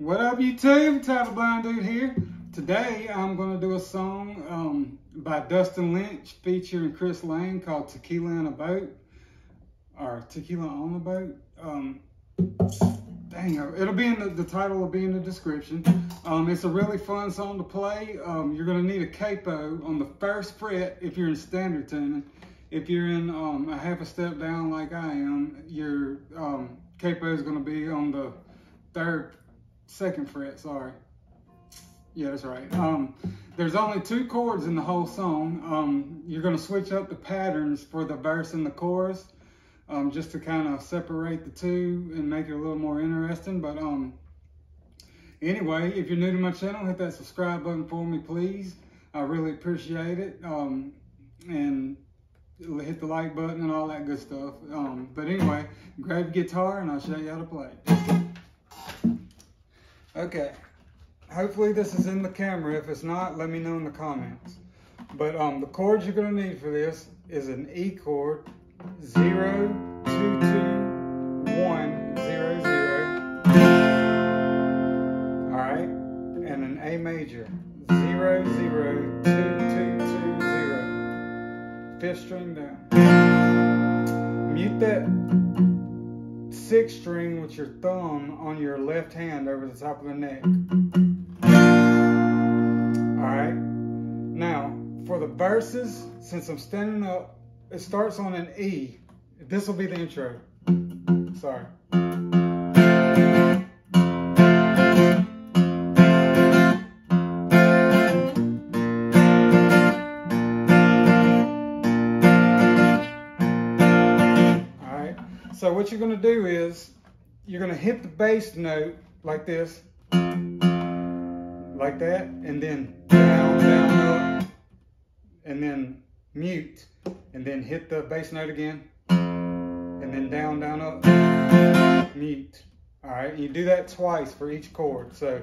up YouTube? Tyler Blind Dude here. Today I'm going to do a song um, by Dustin Lynch featuring Chris Lane called Tequila in a Boat or Tequila on a Boat. Um, dang, it'll be in the, the, title will be in the description. Um, it's a really fun song to play. Um, you're going to need a capo on the first fret if you're in standard tuning. If you're in um, a half a step down like I am, your um, capo is going to be on the third, second fret, sorry. Yeah, that's right. Um, there's only two chords in the whole song. Um, you're going to switch up the patterns for the verse and the chorus um, just to kind of separate the two and make it a little more interesting. But um, anyway, if you're new to my channel, hit that subscribe button for me, please. I really appreciate it. Um, and hit the like button and all that good stuff. Um, but anyway, grab your guitar and I'll show you how to play. Okay, hopefully this is in the camera. If it's not, let me know in the comments. But um, the chords you're gonna need for this is an E chord, zero, two, two, one, zero, zero. All right, and an A major, zero, zero, two, two, two, zero. Fifth string down. Mute that sixth string with your thumb on your left hand over the top of the neck. Alright, now for the verses, since I'm standing up, it starts on an E. This will be the intro. Sorry. What you're going to do is you're going to hit the bass note like this, like that, and then down, down, up, and then mute, and then hit the bass note again, and then down, down, up, mute. All right, you do that twice for each chord. So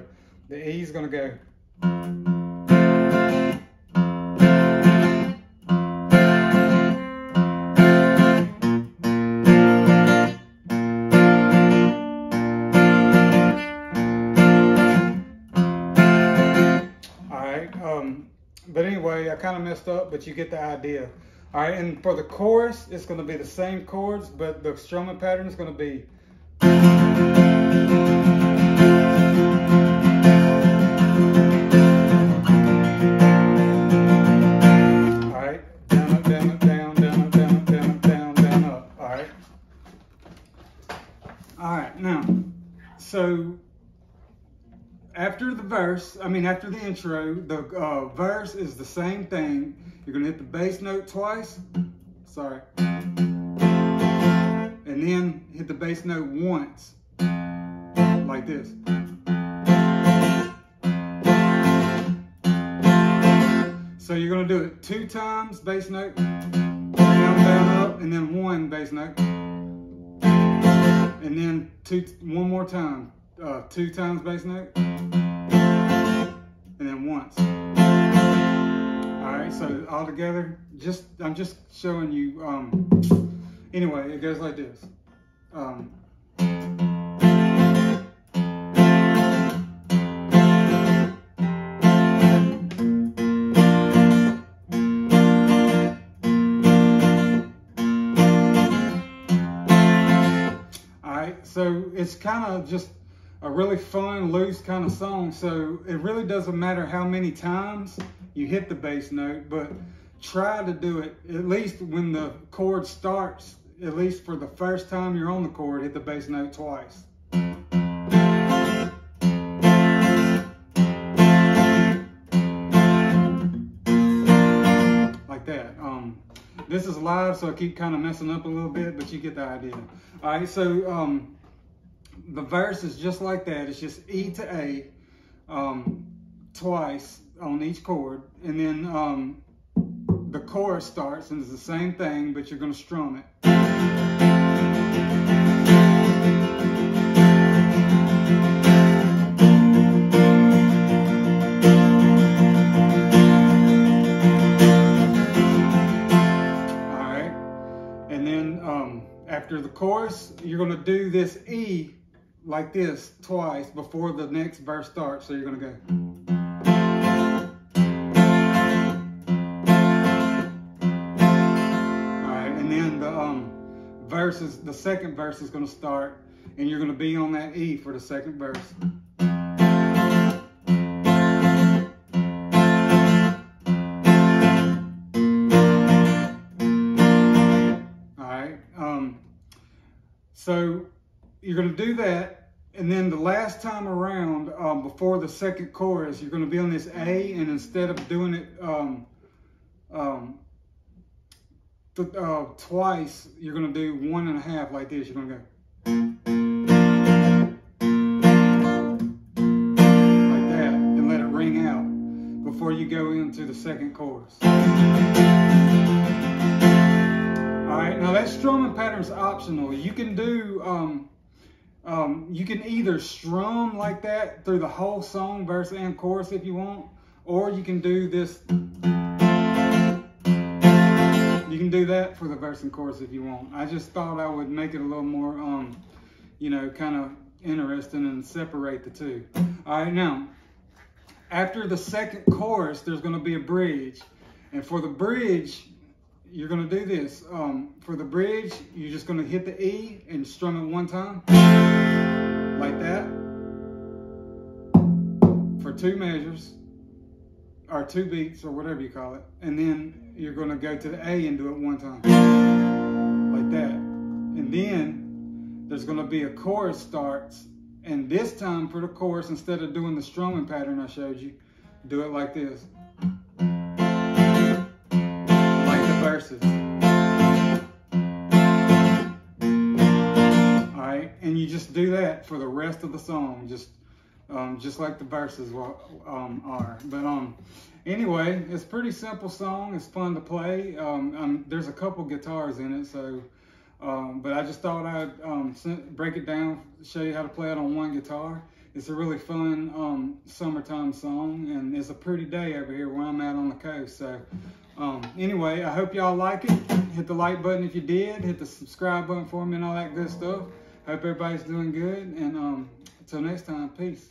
the E is going to go. Kind of messed up, but you get the idea. All right, and for the chorus, it's going to be the same chords, but the strumming pattern is going to be. All right, down, up, down, up, down, down, down, down, down, down, up. All right. All right, now, so after the verse, I mean, after the intro, the uh, verse is the same thing. You're going to hit the bass note twice. Sorry. And then hit the bass note once. Like this. So you're going to do it two times, bass note, down, down, up, and then one bass note. And then two, one more time, uh, two times bass note and then once. All right, so all together, just I'm just showing you. Um, anyway, it goes like this. Um, so it's kind of just a really fun, loose kind of song. So it really doesn't matter how many times you hit the bass note, but try to do it at least when the chord starts, at least for the first time you're on the chord, hit the bass note twice. Like that. Um, this is live, so I keep kind of messing up a little bit, but you get the idea. All right, so um, the verse is just like that. It's just E to A um, twice on each chord. And then um, the chorus starts and it's the same thing, but you're going to strum it. Then after the chorus, you're going to do this E like this twice before the next verse starts. So you're gonna go. All right, and then the um, verses, the second verse is gonna start, and you're gonna be on that E for the second verse. All right. Um, so you're going to do that. And then the last time around, um, before the second chorus, you're going to be on this A. And instead of doing it um, um, th uh, twice, you're going to do one and a half like this. You're going to go. Like that. And let it ring out before you go into the second chorus. All right, now that strumming pattern is optional. You can do, um, you can either strum like that through the whole song, verse and chorus if you want, or you can do this. You can do that for the verse and chorus if you want. I just thought I would make it a little more, um, you know, kind of interesting and separate the two. All right, now, after the second chorus, there's going to be a bridge. And for the bridge, you're gonna do this. Um, for the bridge, you're just gonna hit the E and strum it one time, like that, for two measures, or two beats, or whatever you call it. And then you're gonna go to the A and do it one time, like that. And then there's gonna be a chorus starts, and this time for the chorus, instead of doing the strumming pattern I showed you, do it like this. Verses. All right, and you just do that for the rest of the song, just um, just like the verses um, are. But um, anyway, it's pretty simple song. It's fun to play. Um, um there's a couple guitars in it, so. Um, but I just thought I'd um, break it down, show you how to play it on one guitar. It's a really fun um, summertime song, and it's a pretty day over here where I'm at on the coast. So um, anyway, I hope y'all like it. Hit the like button if you did. Hit the subscribe button for me and all that good stuff. Hope everybody's doing good. And um, until next time, peace.